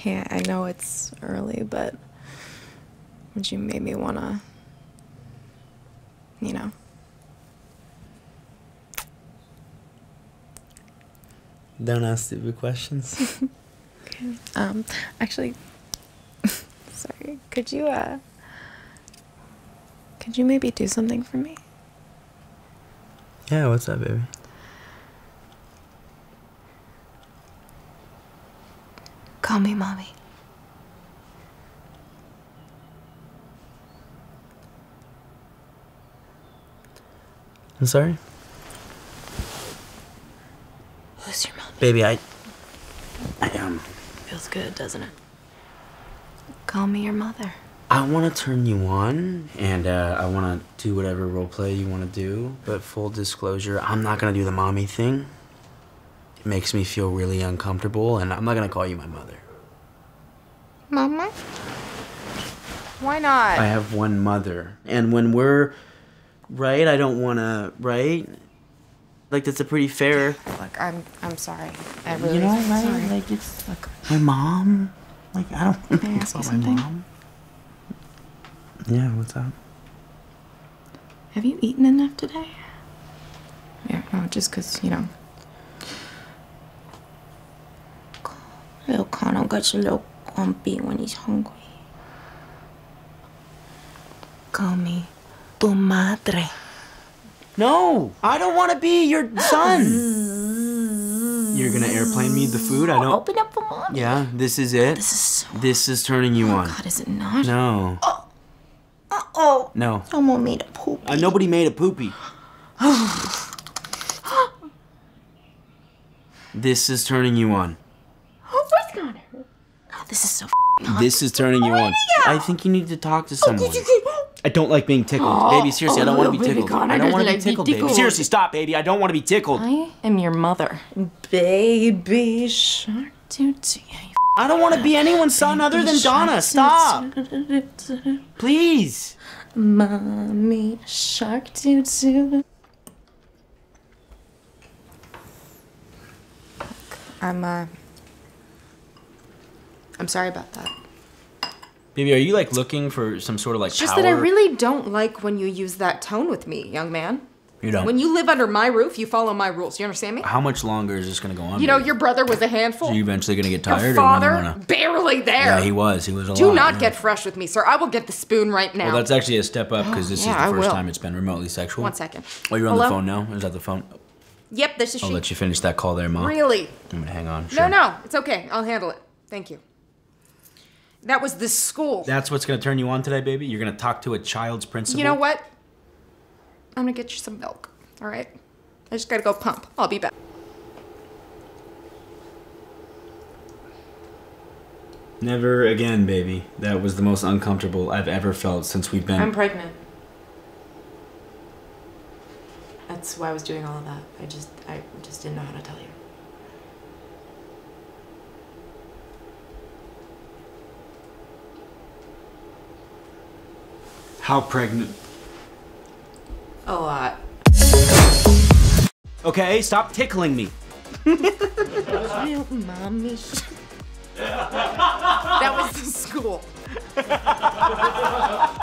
Hey, I know it's early, but would you me wanna, you know? Don't ask stupid questions. okay. Um, actually, sorry. Could you uh, could you maybe do something for me? yeah, what's up, baby? Call me mommy. I'm sorry? Who's your mom? Baby, I. I um. Feels good, doesn't it? Call me your mother. I want to turn you on, and uh, I want to do whatever role play you want to do. But full disclosure, I'm not gonna do the mommy thing. It makes me feel really uncomfortable, and I'm not gonna call you my mother. Mama? Why not? I have one mother, and when we're right, I don't want to right. Like that's a pretty fair. Look, I'm I'm sorry. I really You know, right? sorry. Like it's like my mom. Like I don't. Can I ask you something? Mom. Yeah, what's up? Have you eaten enough today? Yeah, no, just because, you know. Gets a little grumpy when he's hungry. Call me tu madre. No, I don't want to be your son. You're gonna airplane me the food. I don't. Open up for mom. Yeah, this is it. This is so. This is turning you on. God, is it not? No. Uh oh, No. someone made a poop. Uh, nobody made a poopy. this is turning you on. Oh, what's gonna hurt? Oh, this is so. This is turning you on. I think you need to talk to someone. I don't like being tickled. baby, seriously, I don't want to be tickled. I don't want to be tickled, baby. Seriously, stop, baby. I don't want to be tickled. I am your mother. Baby shark doo doo. Yeah, you I don't want to be anyone's son other than Donna. Stop. Please. Mommy shark doo. I'm uh I'm sorry about that. Baby, are you like looking for some sort of like It's just power? that I really don't like when you use that tone with me, young man. You don't. When you live under my roof, you follow my rules. You understand me? How much longer is this gonna go on? You know, baby? your brother was a handful. Are you eventually gonna get tired? Your or father, wanna... barely there. Yeah, he was. He was a Do lot. not yeah. get fresh with me, sir. I will get the spoon right now. Well, that's actually a step up because this yeah, is the first time it's been remotely sexual. One second. Oh, you're on Hello? the phone now? Is that the phone? Yep, this is I'll she. let you finish that call there, Mom. Really? I'm gonna hang on. No, no, it's okay. I'll handle it. Thank you. That was this school. That's what's gonna turn you on today, baby. You're gonna talk to a child's principal. you know what? I'm gonna get you some milk. All right. I just gotta go pump. I'll be back. Never again, baby. That was the most uncomfortable I've ever felt since we've been. I'm pregnant. That's why I was doing all of that. I just I just didn't know how to tell you. How pregnant? A lot. Okay, stop tickling me. Mommy. that was the school.